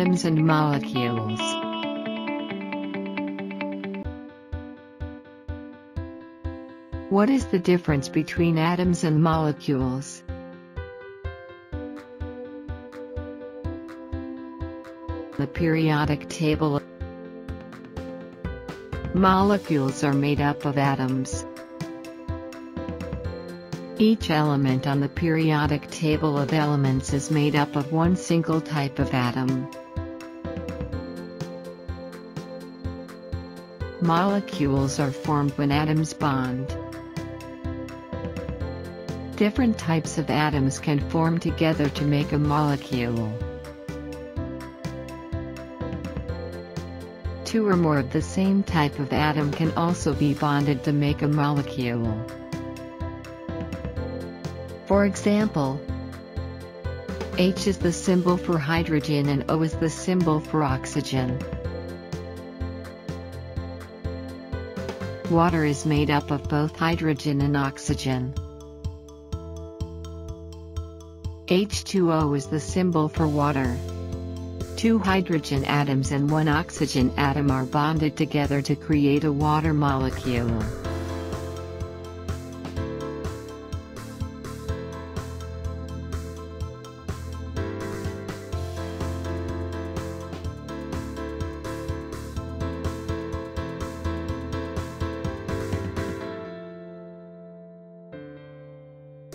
and molecules. What is the difference between atoms and molecules? The periodic table Molecules are made up of atoms. Each element on the periodic table of elements is made up of one single type of atom. Molecules are formed when atoms bond. Different types of atoms can form together to make a molecule. Two or more of the same type of atom can also be bonded to make a molecule. For example, H is the symbol for hydrogen and O is the symbol for oxygen. Water is made up of both hydrogen and oxygen. H2O is the symbol for water. Two hydrogen atoms and one oxygen atom are bonded together to create a water molecule.